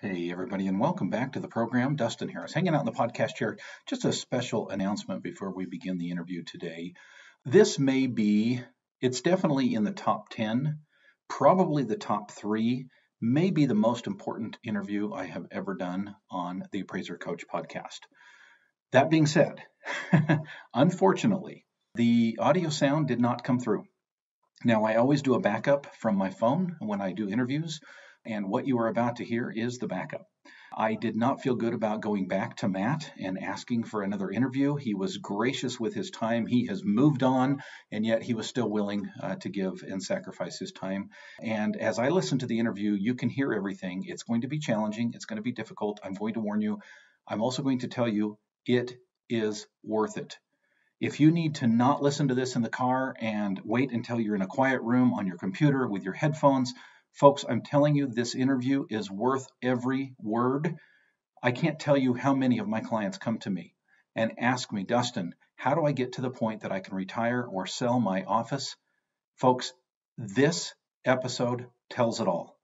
Hey, everybody, and welcome back to the program. Dustin Harris, hanging out in the podcast chair. Just a special announcement before we begin the interview today. This may be, it's definitely in the top 10, probably the top three, maybe the most important interview I have ever done on the Appraiser Coach podcast. That being said, unfortunately, the audio sound did not come through. Now, I always do a backup from my phone when I do interviews and what you are about to hear is the backup. I did not feel good about going back to Matt and asking for another interview. He was gracious with his time. He has moved on, and yet he was still willing uh, to give and sacrifice his time. And as I listen to the interview, you can hear everything. It's going to be challenging, it's going to be difficult. I'm going to warn you. I'm also going to tell you it is worth it. If you need to not listen to this in the car and wait until you're in a quiet room on your computer with your headphones, Folks, I'm telling you, this interview is worth every word. I can't tell you how many of my clients come to me and ask me, Dustin, how do I get to the point that I can retire or sell my office? Folks, this episode tells it all.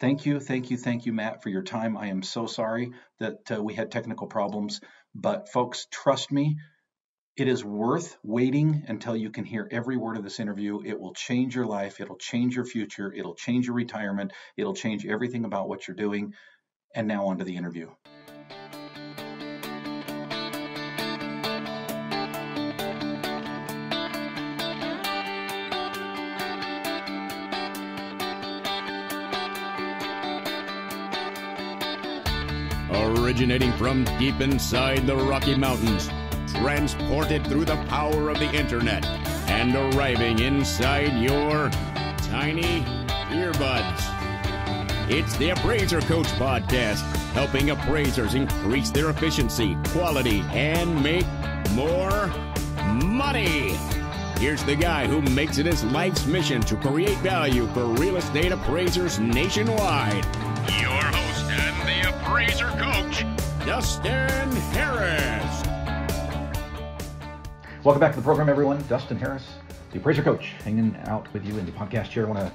Thank you, thank you, thank you, Matt, for your time. I am so sorry that uh, we had technical problems, but folks, trust me, it is worth waiting until you can hear every word of this interview. It will change your life. It'll change your future. It'll change your retirement. It'll change everything about what you're doing. And now on to the interview. Originating from deep inside the Rocky Mountains transported through the power of the internet and arriving inside your tiny earbuds. It's the Appraiser Coach Podcast, helping appraisers increase their efficiency, quality, and make more money. Here's the guy who makes it his life's mission to create value for real estate appraisers nationwide. Your host and the appraiser coach, Dustin Harris. Welcome back to the program, everyone. Dustin Harris, the appraiser coach, hanging out with you in the podcast chair. I want to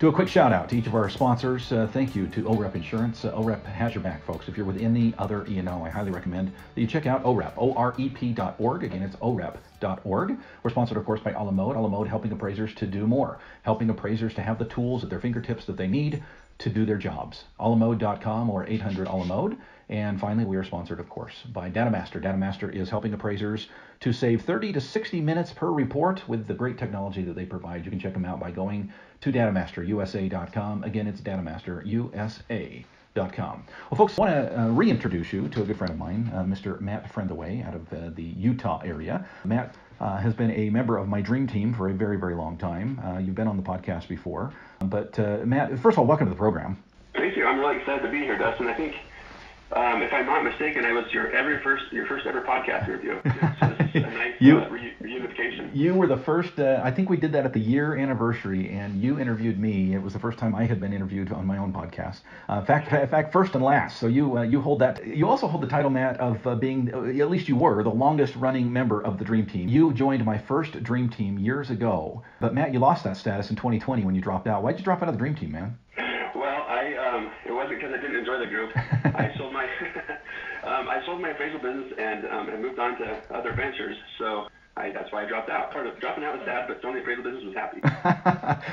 do a quick shout out to each of our sponsors. Uh, thank you to OREP Insurance. Uh, OREP has your back, folks. If you're with any other E&O, I highly recommend that you check out OREP, O-R-E-P.org. Again, it's OREP.org. We're sponsored, of course, by Alamode. Alamode helping appraisers to do more, helping appraisers to have the tools at their fingertips that they need to do their jobs. Alamode.com or 800 Alamode. And finally, we are sponsored, of course, by Datamaster. Datamaster is helping appraisers to save 30 to 60 minutes per report with the great technology that they provide. You can check them out by going to datamasterusa.com. Again, it's datamasterusa.com. Well, folks, I want to uh, reintroduce you to a good friend of mine, uh, Mr. Matt Frentheway out of uh, the Utah area. Matt uh, has been a member of my dream team for a very, very long time. Uh, you've been on the podcast before. But, uh, Matt, first of all, welcome to the program. Thank you. I'm really excited to be here, Dustin. I think um, if I'm not mistaken, I was your every first your first ever podcast interview. So this is a nice you, uh, re- reunification. You were the first. Uh, I think we did that at the year anniversary, and you interviewed me. It was the first time I had been interviewed on my own podcast. Uh, in fact, in fact, first and last. So you uh, you hold that. You also hold the title, Matt, of uh, being uh, at least you were the longest running member of the Dream Team. You joined my first Dream Team years ago, but Matt, you lost that status in 2020 when you dropped out. Why'd you drop out of the Dream Team, man? Well, um, it wasn't because I didn't enjoy the group. I um, I sold my appraisal business and um, and moved on to other ventures. So I, that's why I dropped out. Part of dropping out was sad, but selling the appraisal business was happy.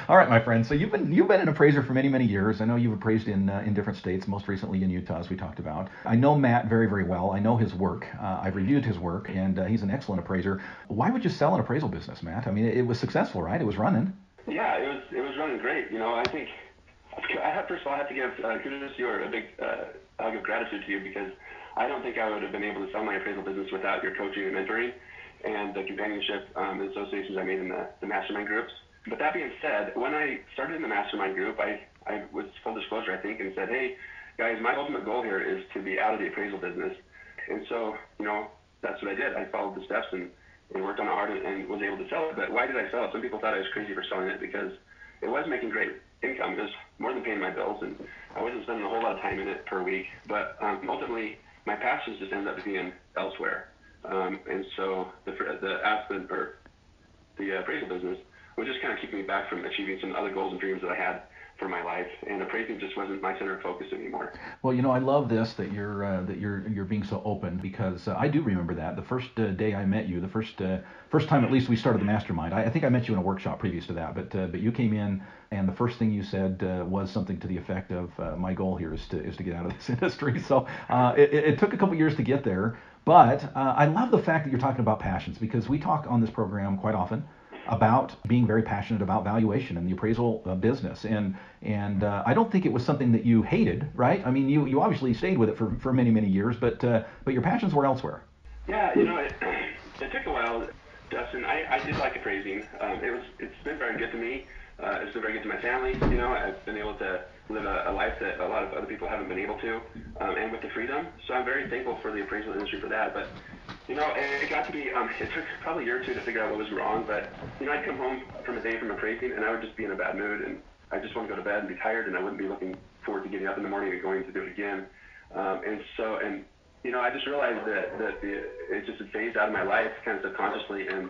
All right, my friend. So you've been you've been an appraiser for many many years. I know you've appraised in uh, in different states, most recently in Utah, as we talked about. I know Matt very very well. I know his work. Uh, I've reviewed his work, and uh, he's an excellent appraiser. Why would you sell an appraisal business, Matt? I mean, it, it was successful, right? It was running. Yeah, it was it was running great. You know, I think I have, first of all, I have to give uh, kudos to you or a big uh, hug of gratitude to you because I don't think I would have been able to sell my appraisal business without your coaching and mentoring and the companionship um, and associations I made in the, the mastermind groups. But that being said, when I started in the mastermind group, I, I was full disclosure, I think, and said, hey, guys, my ultimate goal here is to be out of the appraisal business. And so, you know, that's what I did. I followed the steps and, and worked on it hard and, and was able to sell it. But why did I sell it? Some people thought I was crazy for selling it because it was making great income. Was more than paying my bills, and I wasn't spending a whole lot of time in it per week. But um, ultimately, my passions just ended up being elsewhere. Um, and so the the Aspen or the uh, appraisal business would just kind of keep me back from achieving some other goals and dreams that I had for my life, and appraising just wasn't my center of focus anymore. Well, you know, I love this that you're uh, that you're you're being so open because uh, I do remember that the first uh, day I met you, the first uh, first time at least we started the mastermind. I, I, think I met you in a workshop previous to that, but uh, but you came in and the first thing you said uh, was something to the effect of my goal here is to is to get out of this industry. So it, it, took a couple years to get there, but I love the fact that you're talking about passions because we talk on this program quite often about being very passionate about valuation and the appraisal uh, business. And and uh, I don't think it was something that you hated, right? I mean, you, you obviously stayed with it for, for many many years, but uh, but your passions were elsewhere. Yeah, you know, it, it took a while, Dustin. I, I did like appraising. Um, it was it's been very good to me. Uh, it's been very good to my family. You know, I've been able to live a, a life that a lot of other people haven't been able to, um, and with the freedom. So I'm very thankful for the appraisal industry for that. But you know, it got to be, um, it took probably a year or two to figure out what was wrong, but, you know, I'd come home from a day from appraising and I would just be in a bad mood and I just want to go to bed and be tired and I wouldn't be looking forward to getting up in the morning and going to do it again. Um, and so, and, you know, I just realized that, that the, it just had phased out of my life kind of subconsciously and,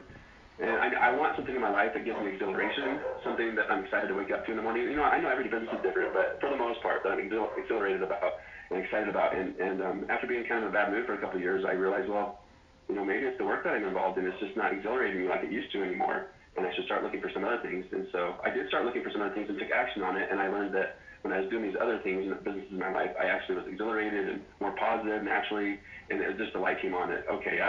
and I, I want something in my life that gives me exhilaration, something that I'm excited to wake up to in the morning. You know, I know every business is different, but for the most part, that I'm exhilarated about and excited about. And, and um, after being kind of in a bad mood for a couple of years, I realized, well, you know, maybe it's the work that I'm involved in. It's just not exhilarating me like it used to anymore, and I should start looking for some other things. And so I did start looking for some other things and took action on it. And I learned that when I was doing these other things in the businesses in my life, I actually was exhilarated and more positive naturally. And it was just the light came on that okay,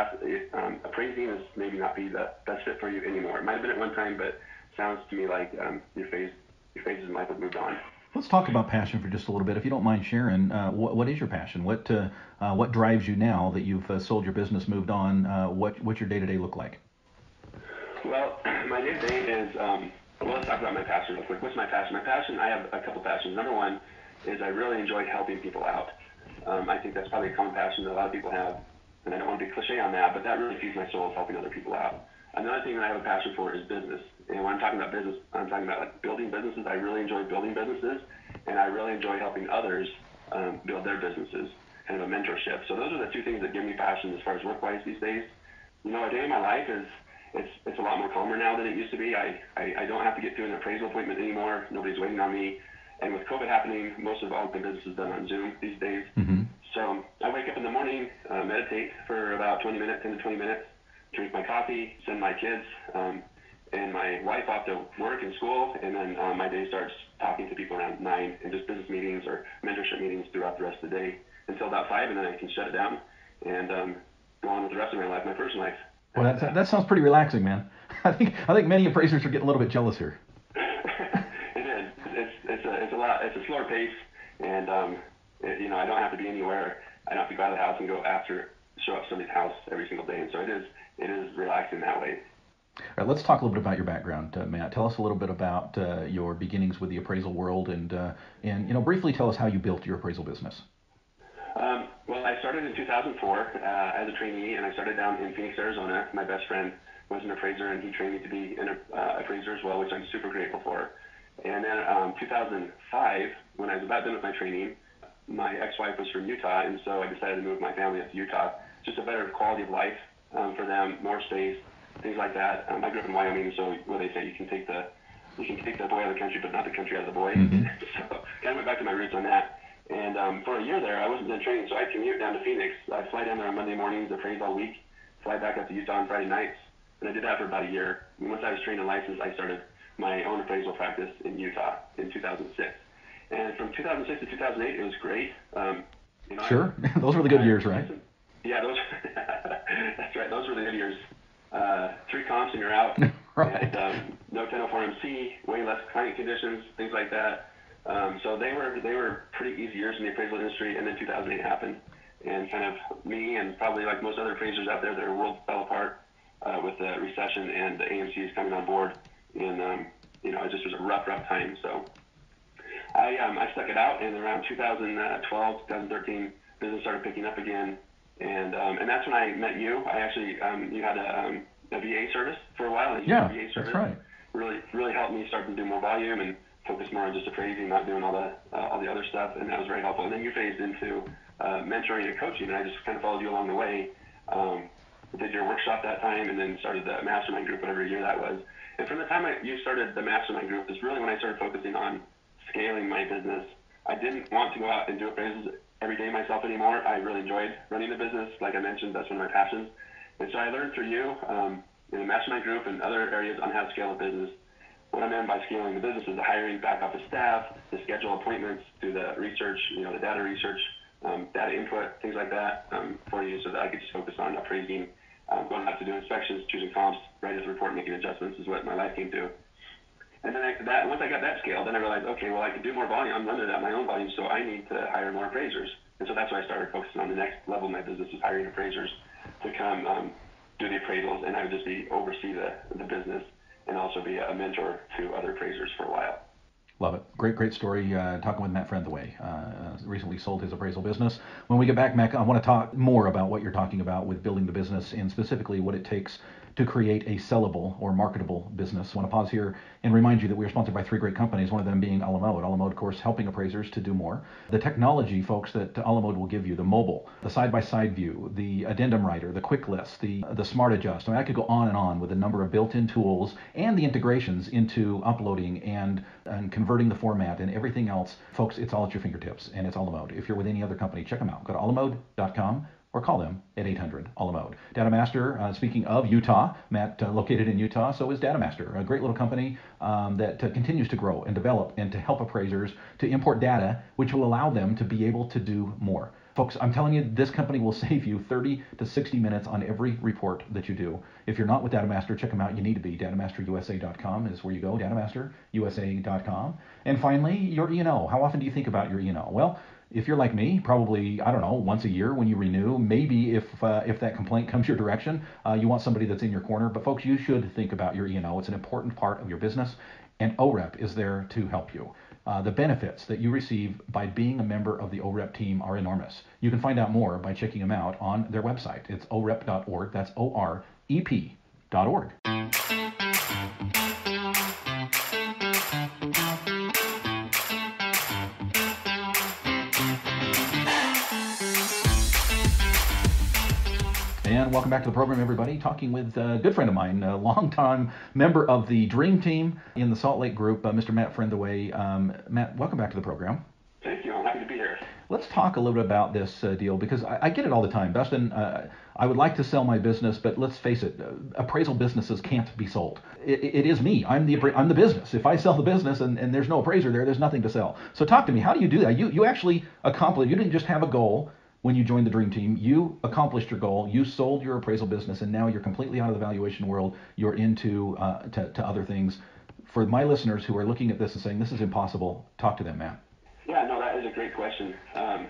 um, appraising is maybe not be the best fit for you anymore. It might have been at one time, but sounds to me like um, your phase your phases in life have moved on. Let's talk about passion for just a little bit, if you don't mind sharing. Uh, what, what is your passion? What uh, uh, what drives you now that you've uh, sold your business, moved on? Uh, what what's your day to day look like? Well, my day to day is um, well. Let's talk about my passion real quick. What's my passion? My passion. I have a couple passions. Number one is I really enjoy helping people out. Um, I think that's probably a common passion that a lot of people have, and I don't want to be cliche on that, but that really feeds my soul helping other people out. Another thing that I have a passion for is business. And when I'm talking about business, I'm talking about like building businesses. I really enjoy building businesses, and I really enjoy helping others um, build their businesses, kind of a mentorship. So those are the two things that give me passion as far as work-wise these days. You know, a day in my life is it's it's a lot more calmer now than it used to be. I, I, I don't have to get to an appraisal appointment anymore. Nobody's waiting on me. And with COVID happening, most of all the business is done on Zoom these days. Mm-hmm. So I wake up in the morning, uh, meditate for about 20 minutes, 10 to 20 minutes, drink my coffee, send my kids um, and my wife off to work and school, and then um, my day starts talking to people around nine and just business meetings or mentorship meetings throughout the rest of the day until about five, and then I can shut it down and um, go on with the rest of my life, my personal life. Well, that that sounds pretty relaxing, man. I think I think many appraisers are getting a little bit jealous here. it is. It's it's a it's a lot. It's a slower pace, and um, it, you know I don't have to be anywhere. I don't have to go out of the house and go after show up somebody's house every single day, and so it is it is relaxing that way. All right, let's talk a little bit about your background, uh, Matt. Tell us a little bit about uh, your beginnings with the appraisal world, and uh, and you know briefly tell us how you built your appraisal business. Um, well, I started in 2004 uh, as a trainee, and I started down in Phoenix, Arizona. My best friend was an appraiser, and he trained me to be an uh, appraiser as well, which I'm super grateful for. And then um, 2005, when I was about done with my training, my ex-wife was from Utah, and so I decided to move my family up to Utah. Just a better quality of life um, for them, more space, things like that. Um, I grew up in Wyoming, so where they say you can take the you can take the boy out of the country, but not the country out of the boy. Mm-hmm. so kind of went back to my roots on that. And um, for a year there, I wasn't in training, so I commute down to Phoenix. I fly down there on Monday mornings, appraise all week, fly back up to Utah on Friday nights, and I did that for about a year. And once I was trained and licensed, I started my own appraisal practice in Utah in 2006. And from 2006 to 2008, it was great. Um, you know, sure, I, those were the good years, right? Yeah, those. that's right. Those were the good years. Uh, three comps and you're out. right. And um, no 1004MC, way less client conditions, things like that. Um, so they were they were pretty easy years in the appraisal industry, and then 2008 happened, and kind of me and probably like most other appraisers out there, their world fell apart uh, with the recession and the AMCs coming on board, and um, you know it just was a rough rough time. So I um, I stuck it out, and around 2012 2013 business started picking up again, and um, and that's when I met you. I actually um, you had a, um, a VA service for a while. And yeah, VA service that's right. Really really helped me start to do more volume and focus more on just appraising, not doing all the uh, all the other stuff, and that was very helpful. And then you phased into uh, mentoring and coaching, and I just kind of followed you along the way. Um, did your workshop that time, and then started the mastermind group, whatever year that was. And from the time I, you started the mastermind group, is really when I started focusing on scaling my business. I didn't want to go out and do appraisals every day myself anymore. I really enjoyed running the business. Like I mentioned, that's one of my passions. And so I learned through you, um, in the mastermind group and other areas on how to scale a business. What I meant by scaling the business is the hiring back office staff, the schedule appointments, do the research, you know, the data research, um, data input, things like that um, for you so that I could just focus on appraising, um, going out to do inspections, choosing comps, writing the report, making adjustments is what my life came to. And then I, that once I got that scale, then I realized, okay, well I can do more volume. I'm limited at my own volume, so I need to hire more appraisers. And so that's why I started focusing on the next level of my business is hiring appraisers to come um, do the appraisals, and I would just be oversee the the business and also be a mentor to other appraisers for a while. Love it. Great, great story. Uh, talking with Matt Frentheway. Uh, uh, recently sold his appraisal business. When we get back, Mac, I want to talk more about what you're talking about with building the business and specifically what it takes to create a sellable or marketable business. I want to pause here and remind you that we are sponsored by three great companies, one of them being Alamode. Alamode, of course, helping appraisers to do more. The technology, folks, that Alamode will give you, the mobile, the side-by-side view, the addendum writer, the quick list, the, the smart adjust. I mean, I could go on and on with a number of built-in tools and the integrations into uploading and, and converting the format and everything else. Folks, it's all at your fingertips, and it's Alamode. If you're with any other company, check them out. Go to alamode.com or call them at 800 Alamode. Datamaster, uh, speaking of Utah, Matt uh, located in Utah, so is Datamaster, a great little company um, that uh, continues to grow and develop and to help appraisers to import data, which will allow them to be able to do more. Folks, I'm telling you, this company will save you 30 to 60 minutes on every report that you do. If you're not with Datamaster, check them out. You need to be. DatamasterUSA.com is where you go. DatamasterUSA.com. And finally, your E&O. How often do you think about your E&O? Well, if you're like me, probably I don't know once a year when you renew. Maybe if uh, if that complaint comes your direction, uh, you want somebody that's in your corner. But folks, you should think about your E&O. It's an important part of your business, and OREP is there to help you. Uh, the benefits that you receive by being a member of the OREP team are enormous. You can find out more by checking them out on their website. It's orep.org. That's O R E P.org. And welcome back to the program, everybody. Talking with a good friend of mine, a longtime member of the Dream Team in the Salt Lake Group, uh, Mr. Matt Frentheway. Um, Matt, welcome back to the program. Thank you. I'm happy to be here. Let's talk a little bit about this uh, deal because I, I, get it all the time. Dustin, uh, I would like to sell my business, but let's face it, uh, appraisal businesses can't be sold. It, it is me. I'm the I'm the business. If I sell the business and, and there's no appraiser there, there's nothing to sell. So talk to me. How do you do that? You you actually accomplish. You didn't just have a goal when you joined the dream team you accomplished your goal you sold your appraisal business and now you're completely out of the valuation world. You're into uh, to, to, other things. For my listeners who are looking at this and saying this is impossible talk to them matt. Yeah no that is a great question. Um,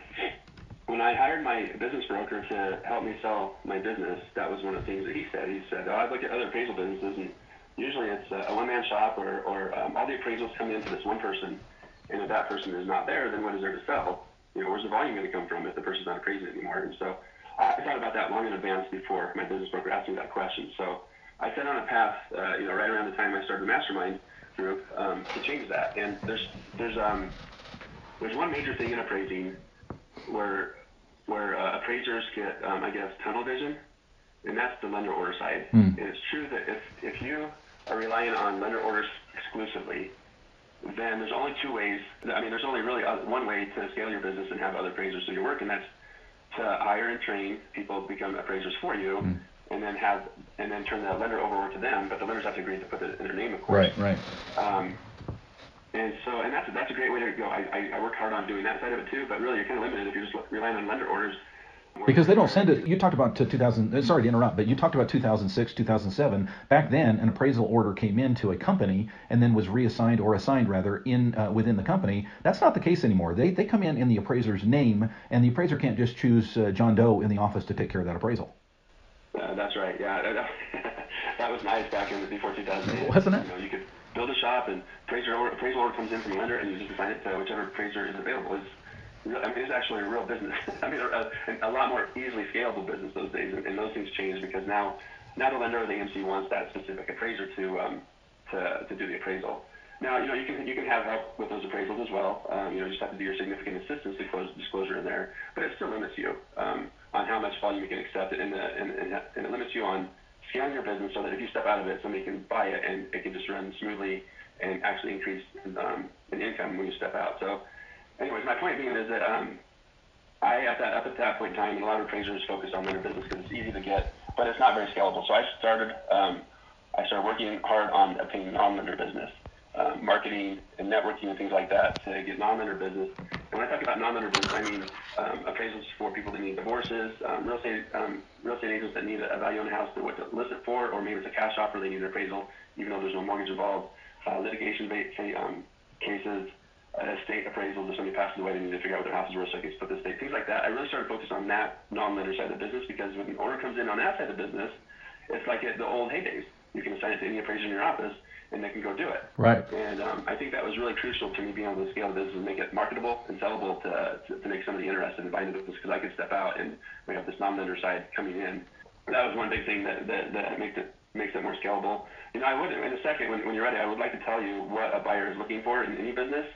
when i hired my business broker to help me sell my business that was one of the things that he said. He said oh, i look at other appraisal businesses and usually it's a one-man shop or, or um, all the appraisals come in into this one person and if that person is not there then what is there to sell you know, where's the volume going to come from if the person's not appraising anymore? And so uh, I thought about that long in advance before my business broker asked me that question. So I set on a path, uh, you know, right around the time I started the mastermind group um, to change that. And there's there's um there's one major thing in appraising where where uh, appraisers get um, I guess tunnel vision, and that's the lender order side. Mm. And it's true that if if you are relying on lender orders exclusively, then there's only two ways. I mean, there's only really one way to scale your business and have other appraisers do your work, and that's to hire and train people to become appraisers for you, mm. and then have and then turn the lender over to them. But the lenders have to agree to put it in their name, of course. Right, right. Um, and so, and that's that's a great way to go. I, I, I work hard on doing that side of it too, but really you're kind of limited if you're just relying on lender orders because they don't send it. You talked about to 2000. Uh, sorry to interrupt, but you talked about 2006, 2007. Back then, an appraisal order came into a company and then was reassigned or assigned rather in uh, within the company. That's not the case anymore. They they come in in the appraiser's name, and the appraiser can't just choose uh, John Doe in the office to take care of that appraisal. Uh, that's right. Yeah, that was nice back in the, before 2008. Wasn't it? You, know, you could build a shop and appraiser order, appraisal order comes in from the lender, and you just assign it to whichever appraiser is available. It's, I mean, it's actually a real business. I mean, a, a, lot more easily scalable business those days, and, and those things change because now, now the lender or the MC wants that specific appraiser to um, to, to do the appraisal. Now, you know, you can you can have help with those appraisals as well. Um, you know, you just have to do your significant assistance disclosure in there, but it still limits you um, on how much volume you can accept, and, the, and, and, and it limits you on scaling your business so that if you step out of it, somebody can buy it and it can just run smoothly and actually increase um, in income when you step out. So, anyways, my point being is that um, I at that up at that point in time, a lot of appraisers focus on lender business because it's easy to get, but it's not very scalable. So I started um, I started working hard on obtaining non-lender business, uh, marketing and networking and things like that to get non-lender business. And when I talk about non-lender business, I mean um, appraisals for people that need divorces, um, real estate um, real estate agents that need a value on the house to what to list it for, or maybe it's a cash offer they need an appraisal even though there's no mortgage involved. Uh, litigation um, cases, estate appraisals, if somebody passes away, they need to figure out what their house is worth so they can split the estate, things like that. I really started focusing on that non-lender side of the business because when an owner comes in on that side of the business, it's like at the old heydays. You can assign it to any appraiser in your office, and they can go do it. Right. And um, I think that was really crucial to me being able to scale the business and make it marketable and sellable to, to, to make somebody interested in buying the business because I could step out and we have this non-lender side coming in. That was one big thing that, that, that makes it makes it more scalable. You know, I would in a second when, when you're ready, I would like to tell you what a buyer is looking for in any business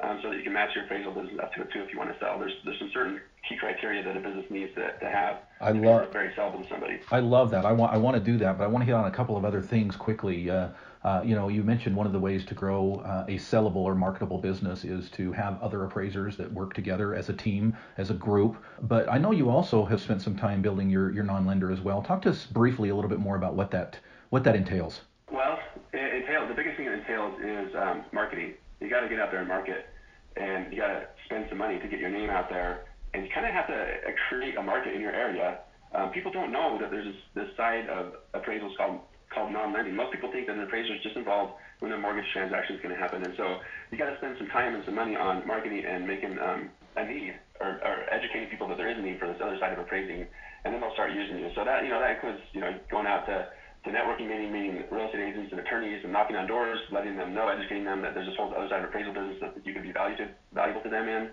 um, so that you can match your appraisal business up to it too if you want to sell. There's there's some certain key criteria that a business needs to, to have. I love very sellable to somebody. I love that. I want I want to do that, but I want to hit on a couple of other things quickly. Uh, uh, you know, you mentioned one of the ways to grow uh, a sellable or marketable business is to have other appraisers that work together as a team, as a group. But I know you also have spent some time building your, your non-lender as well. Talk to us briefly a little bit more about what that what that entails. Well, it entails the biggest thing it entails is um, marketing. You got to get out there and market and you got to spend some money to get your name out there. And you kind of have to create a market in your area. Um, people don't know that there's this, this side of appraisals called called non-lending. Most people think that an appraiser is just involved when a mortgage transaction is going to happen. And so you got to spend some time and some money on marketing and making um, a need or, or educating people that there is a need for this other side of appraising, and then they'll start using you. So that you know that includes you know going out to to networking meeting, meeting real estate agents and attorneys and knocking on doors, letting them know, educating them that there's this whole other side of appraisal business that you could be valuable to, valuable to them in.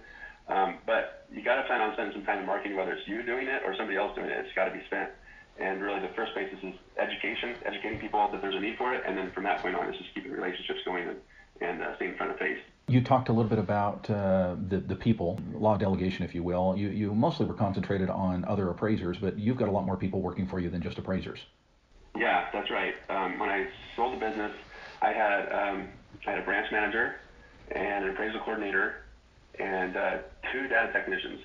Um, but you got to plan on spending some time in marketing, whether it's you doing it or somebody else doing it. It's got to be spent. And really, the first basis is education, educating people that there's a need for it, and then from that point on, it's just keeping relationships going and, and uh, staying in front of face. You talked a little bit about uh, the the people, law delegation, if you will. You you mostly were concentrated on other appraisers, but you've got a lot more people working for you than just appraisers. Yeah, that's right. Um, when I sold the business, I had um, I had a branch manager and an appraisal coordinator and uh, two data technicians,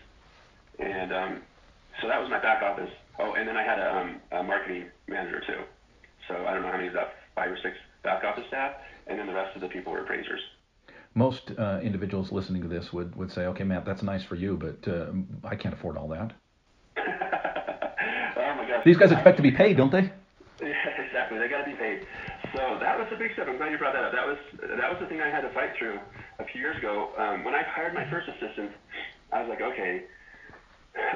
and um, so that was my back office. Oh, and then I had a, um, a marketing manager too. So I don't know how many is that, five or six back office staff, and then the rest of the people were appraisers. Most uh, individuals listening to this would, would say, okay, Matt, that's nice for you, but uh, I can't afford all that. oh my gosh. These guys expect to be paid, don't they? Yeah, exactly. They got to be paid. So that was a big step. I'm glad you brought that up. That was that was the thing I had to fight through a few years ago. Um, when I hired my first assistant, I was like, okay,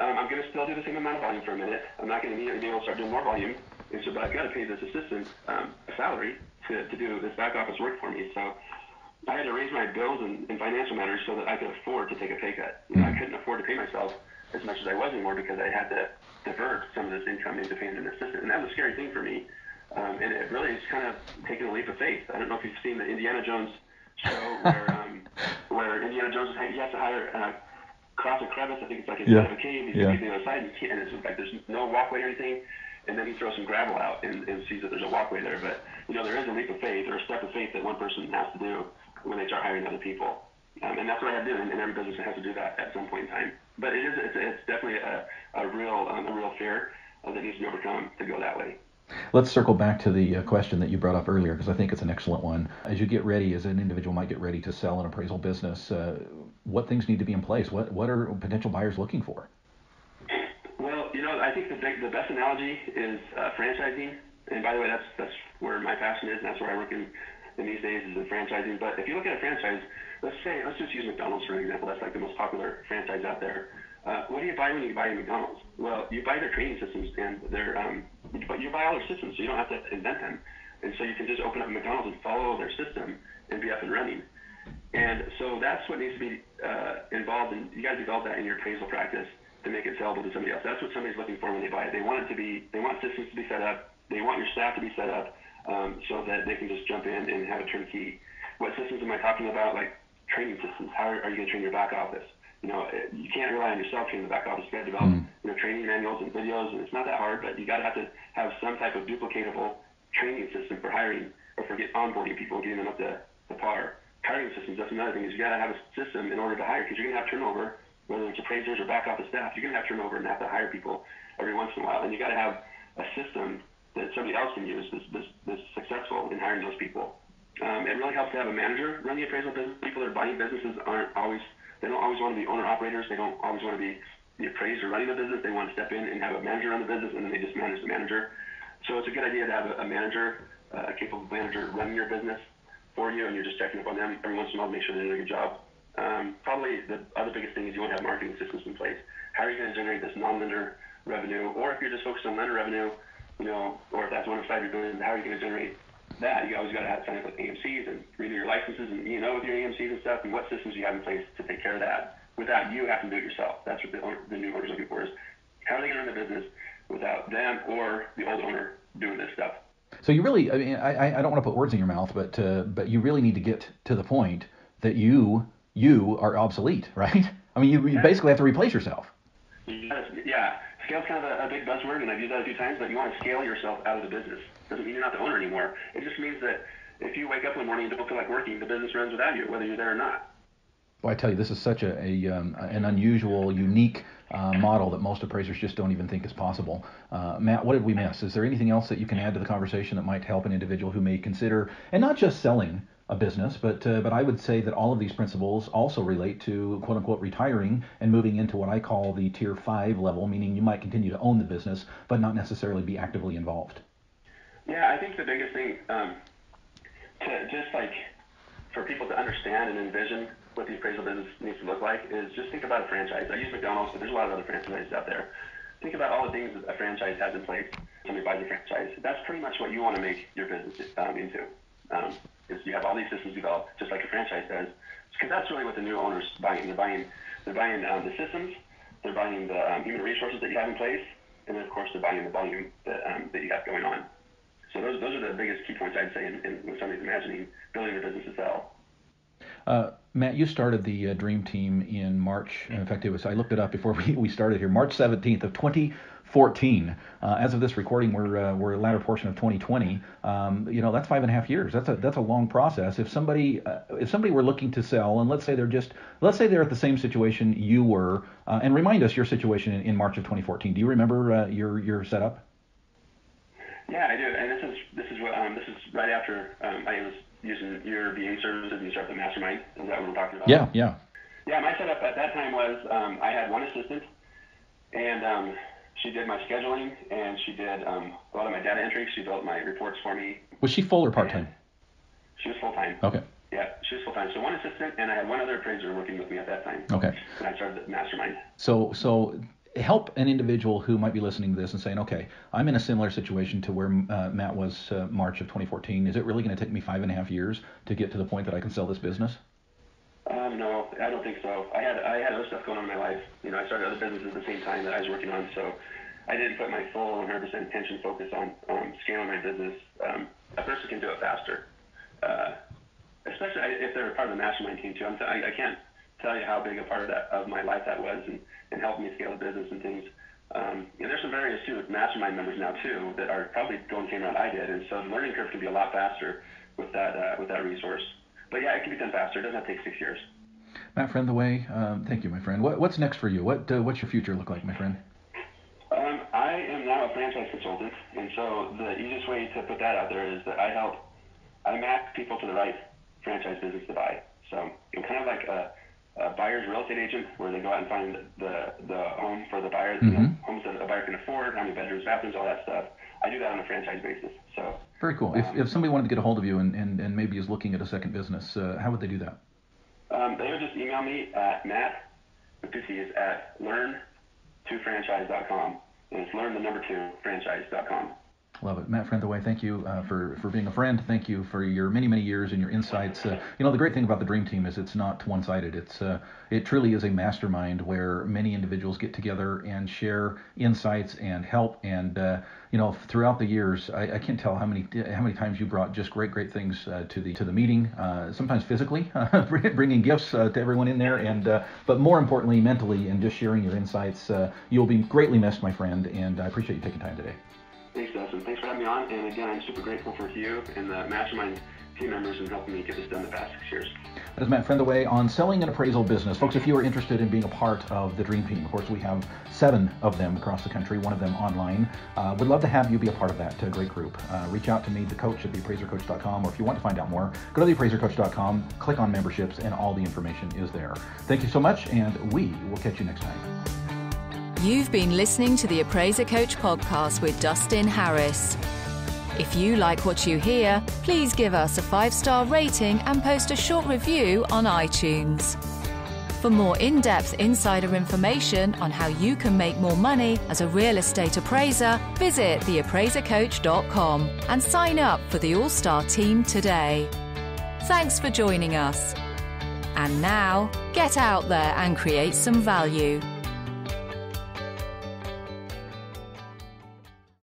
um, I'm going to still do the same amount of volume for a minute. I'm not going to immediately be able to start doing more volume. And so, but I've got to pay this assistant um, a salary to, to do this back office work for me. So I had to raise my bills in, in financial matters so that I could afford to take a pay cut. You know, I couldn't afford to pay myself as much as I was anymore because I had to divert some of this income into paying an assistant. And that was a scary thing for me. Um, and it really is kind of taking a leap of faith. I don't know if you've seen the Indiana Jones show where um, where Indiana Jones is, he has to hire uh, cross a crevice. I think it's like inside yeah. of a cave. He's yeah. the other side, and, and it's like there's no walkway or anything. And then he throws some gravel out and, and sees that there's a walkway there. But you know, there is a leap of faith or a step of faith that one person has to do when they start hiring other people. Um, and that's what I had to do, and, and every business has to do that at some point in time. But it is, it's, it's definitely a, a real, um, a real fear uh, that needs to be overcome to go that way. Let's circle back to the uh, question that you brought up earlier because I think it's an excellent one. As you get ready, as an individual might get ready to sell an appraisal business, uh, what things need to be in place? What what are potential buyers looking for? Well, you know, I think the big, the best analogy is uh, franchising. And by the way, that's that's where my passion is, and that's where I work in, in these days is in franchising. But if you look at a franchise, let's say let's just use McDonald's for an example. That's like the most popular franchise out there. Uh, what do you buy when you buy a McDonald's? Well, you buy their training systems and their, um, but you buy all their systems, so you don't have to invent them. And so you can just open up a McDonald's and follow their system and be up and running. And so that's what needs to be uh, involved in. You got to develop that in your appraisal practice to make it sellable to somebody else. That's what somebody's looking for when they buy it. They want it to be, they want systems to be set up. They want your staff to be set up um, so that they can just jump in and have a turnkey. What systems am I talking about? Like training systems. How are you going to train your back office? you know, you can't rely on yourself in the back office. You got to develop, mm. you know, training manuals and videos, and it's not that hard, but you got to have to have some type of duplicatable training system for hiring or for get onboarding people, getting them up to par. Hiring systems, that's another thing, is you got to have a system in order to hire because you're going to have turnover, whether it's appraisers or back office staff. You're going to have turnover and have to hire people every once in a while. And you got to have a system that somebody else can use that's, that's, that's successful in hiring those people. Um, it really helps to have a manager run the appraisal business. People that are buying businesses aren't always, they don't always want to be owner operators. They don't always want to be the appraiser running the business. They want to step in and have a manager run the business, and then they just manage the manager. So it's a good idea to have a, a manager, uh, a capable manager running your business for you, and you're just checking up on them every once in a while to make sure they're doing a good job. Um, probably the other biggest thing is you want to have marketing systems in place. How are you going to generate this non-lender revenue, or if you're just focused on lender revenue, you know, or if that's one of side you're doing, how are you going to generate that? You always got to have sign up with AMCs and renew your licenses and you know with your AMCs and stuff, and what systems you have in place to take care of that. Without you having to do it yourself. That's what the, owner, the new owner's looking for is how are they going to run the business without them or the old owner doing this stuff. So you really, I mean, I, I don't want to put words in your mouth, but uh, but you really need to get to the point that you you are obsolete, right? I mean, you, you yeah. basically have to replace yourself. Yeah, scale's kind of a, a big buzzword, and I've used that a few times. But you want to scale yourself out of the business. Doesn't mean you're not the owner anymore. It just means that if you wake up the morning and don't feel like working, the business runs without you, whether you're there or not. Well, I tell you, this is such a, a um, an unusual, unique uh, model that most appraisers just don't even think is possible. Uh, Matt, what did we miss? Is there anything else that you can add to the conversation that might help an individual who may consider, and not just selling a business, but uh, but I would say that all of these principles also relate to quote unquote retiring and moving into what I call the tier five level, meaning you might continue to own the business, but not necessarily be actively involved. Yeah, I think the biggest thing um, to just like for people to understand and envision what the appraisal business needs to look like is just think about a franchise. I use McDonald's, but there's a lot of other franchises out there. Think about all the things that a franchise has in place. Somebody buys a franchise. That's pretty much what you want to make your business um, into. Um, is you have all these systems developed, just like a franchise does. Because that's really what the new owners buying. They're buying, they're buying um, the systems, they're buying the um, human resources that you have in place, and then of course they're buying the volume that, um, that you have going on. So those, those are the biggest key points I'd say in, in when somebody's imagining building their business to sell. Uh, Matt, you started the uh, Dream Team in March. In fact, it was I looked it up before we, we started here, March 17th of 2014. Uh, as of this recording, we're uh, we're latter portion of 2020. Um, you know, that's five and a half years. That's a that's a long process. If somebody uh, if somebody were looking to sell, and let's say they're just let's say they're at the same situation you were, uh, and remind us your situation in, in, March of 2014. Do you remember uh, your your setup? Yeah, I do. And this is this is um, this is right after um, I was using your VA services and you start the mastermind. Is that what we're talking about? Yeah, yeah. Yeah, my setup at that time was um, I had one assistant, and um, she did my scheduling and she did um, a lot of my data entry. She built my reports for me. Was she full or part time? She was full time. Okay. Yeah, she was full time. So one assistant, and I had one other appraiser working with me at that time. Okay. And I started the mastermind. So, so help an individual who might be listening to this and saying, okay, I'm in a similar situation to where uh, Matt was uh, March of 2014. Is it really going to take me five and a half years to get to the point that I can sell this business? Um, no, I don't think so. I had I had other stuff going on in my life. You know, I started other businesses at the same time that I was working on, so I didn't put my full 100% attention focus on um, scaling my business. Um, a person can do it faster, uh, especially if they're part of the mastermind team too. I'm I, I can't tell you how big a part of that of my life that was, and and helping me scale the business and things. Um, and there's some very astute mastermind members now too that are probably going the same route I did, and so the learning curve can be a lot faster with that uh, with that resource. But yeah, it can be done faster. It doesn't have to take six years. Matt Frentheway. Um, thank you, my friend. What, what's next for you? What uh, what's your future look like, my friend? Um, I am now a franchise consultant, and so the easiest way to put that out there is that I help I match people to the right franchise business to buy. So I'm kind of like a a buyer's real estate agent where they go out and find the the home for the buyer, mm-hmm. know, homes that a buyer can afford, how many bedrooms, bathrooms, all that stuff. I do that on a franchise basis. So very cool. Um, if, if somebody wanted to get a hold of you and, and, and maybe is looking at a second business, uh, how would they do that? Um, they would just email me at matt is at learn2franchise.com. And it's learn the number two franchise.com. Love it. Matt Frentheway, thank you uh, for, for being a friend. Thank you for your many, many years and your insights. Uh, you know, the great thing about the Dream Team is it's not one sided. It's uh, It truly is a mastermind where many individuals get together and share insights and help. And, uh, you know, throughout the years, I, I, can't tell how many how many times you brought just great, great things uh, to the to the meeting, uh, sometimes physically, bringing gifts to everyone in there, and but more importantly, mentally, and just sharing your insights. you'll be greatly missed, my friend, and I appreciate you taking time today. Thanks, Dustin. Thanks for having me on. And again, I'm super grateful for you and the mastermind team members in helping me get this done the past six years. That is Matt Frentheway on selling an appraisal business. Folks, if you are interested in being a part of the Dream Team, of course, we have seven of them across the country, one of them online. Uh, would love to have you be a part of that to a great group. Uh, reach out to me, the coach at theappraisercoach.com, or if you want to find out more, go to theappraisercoach.com, click on memberships, and all the information is there. Thank you so much, and we will catch you next time. You've been listening to the Appraiser Coach podcast with Dustin Harris. If you like what you hear, please give us a five star rating and post a short review on iTunes. For more in depth insider information on how you can make more money as a real estate appraiser, visit theappraisercoach.com and sign up for the All Star team today. Thanks for joining us. And now, get out there and create some value.